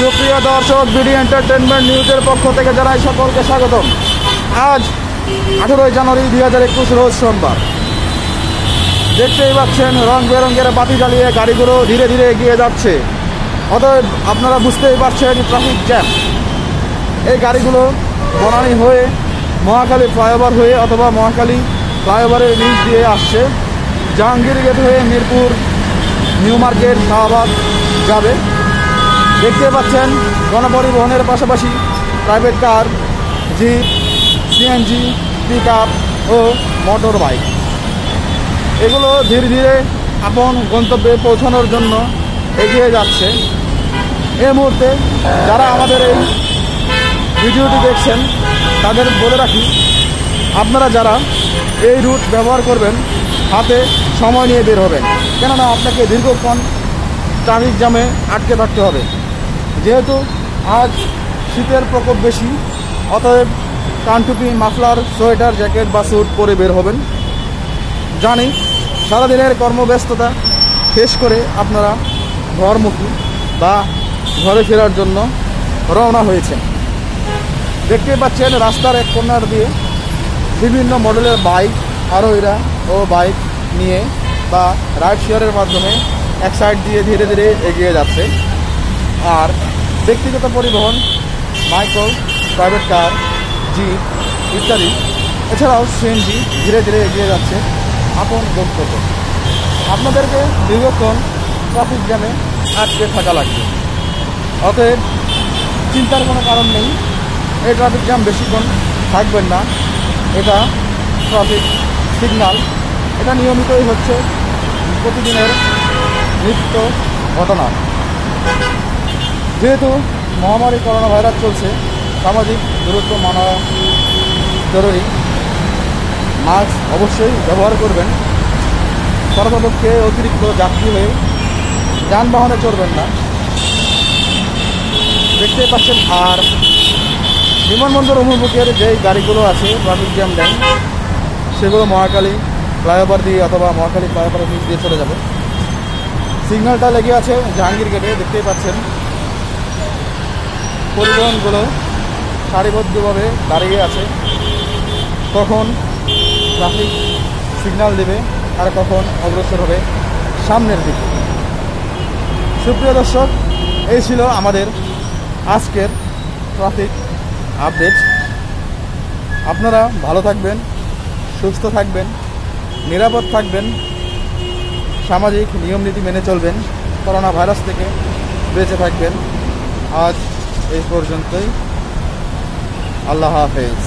সুপ্রিয় দর্শক, BD entertainment নিউজের পক্ষ থেকে জানাই সকলকে স্বাগতম। আজ আঠেরোই জানুয়ারি দুই হাজার একুশ রোজ সোমবার। দেখতেই পাচ্ছেন রং বেরঙের বাতি জ্বালিয়ে গাড়িগুলো ধীরে ধীরে এগিয়ে যাচ্ছে। অতএব আপনারা বুঝতেই পারছেন ট্রাফিক জ্যাম এই গাড়িগুলো বনানি হয়ে, মহাখালী ফ্লাইওভার হয়ে অথবা মহাকালী ফ্লাইওভারের নিচ দিয়ে আসছে। জাহাঙ্গীর গেট হয়ে মিরপুর, নিউ মার্কেট, শাহবাগ যাবে। দেখতে পাচ্ছেন গণপরিবহনের পাশাপাশি private car jeep CNG pick ও মোটর বাইক এগুলো ধীরে ধীরে আপন গন্তব্যে পৌঁছানোর জন্য এগিয়ে যাচ্ছে। এই মুহূর্তে যারা আমাদের এই ভিডিওটি দেখছেন, তাদের বলে রাখি, আপনারা যারা এই রুট ব্যবহার করবেন, হাতে সময় নিয়ে বের হবেন। কেননা আপনাকে দীর্ঘক্ষণ ট্রাফিক জ্যামে আটকে থাকতে হবে। যেহেতু আজ শীতের প্রকোপ বেশি, অতএব কানটুপি, মাফলার, সোয়েটার, জ্যাকেট বা স্যুট পরে বের হবেন। জানি সারাদিনের কর্মব্যস্ততা শেষ করে আপনারা ঘরমুখী বা ঘরে ফেরার জন্য রওনা হয়েছে দেখতে পাচ্ছেন রাস্তার এক কর্নার দিয়ে বিভিন্ন মডেলের বাইক, আরোহীরা ও বাইক নিয়ে বা রাইড শেয়ারের মাধ্যমে এক সাইড দিয়ে ধীরে ধীরে এগিয়ে যাচ্ছে। আর ব্যক্তিগত পরিবহন, মাইক্রো, প্রাইভেট কার, জিপ ইত্যাদি। এছাড়াও সিএনজি ধীরে ধীরে এগিয়ে যাচ্ছে আপন গন্তব্য আপনাদেরকে দীর্ঘক্ষণ ট্রাফিক জ্যামে আটকে থাকা লাগবে। অতএব চিন্তার কোনো কারণ নেই, এই ট্রাফিক জ্যাম বেশিক্ষণ থাকবেন না। এটা ট্রাফিক সিগন্যাল এটা নিয়মিতই হচ্ছে প্রতিদিনের নিত্য ঘটনা। যেহেতু মহামারী করোনা ভাইরাস চলছে, সামাজিক দূরত্ব মানা জরুরি। মাস্ক অবশ্যই ব্যবহার করবেন। সর্বপক্ষে অতিরিক্ত যাত্রী হয়ে যানবাহনে চড়বেন না। দেখতে পাচ্ছেন আর বিমানবন্দর অভিমুখের যেই গাড়িগুলো আছে ট্রাফিক জ্যাম দেন সেগুলো মহাকালী ফ্লাইওভার দিয়ে অথবা মহাকালী ফ্লাইওভারের নিচ দিয়ে চলে যাবে। সিগন্যালটা লেগে আছে জাহাঙ্গীর গেটে দেখতেই পাচ্ছেন। পরিবহনগুলো সারিবদ্ধভাবে দাঁড়িয়ে আছে। কখন ট্রাফিক সিগন্যাল দেবে আর কখন অগ্রসর হবে সামনের দিকে। সুপ্রিয় দর্শক, এই ছিল আমাদের আজকের ট্রাফিক আপডেট আপনারা ভালো থাকবেন, সুস্থ থাকবেন, নিরাপদ থাকবেন, সামাজিক নিয়মনীতি মেনে চলবেন করোনা ভাইরাস থেকে বেঁচে থাকবেন। আজ এই পর্যন্তই। আল্লাহ হাফেজ।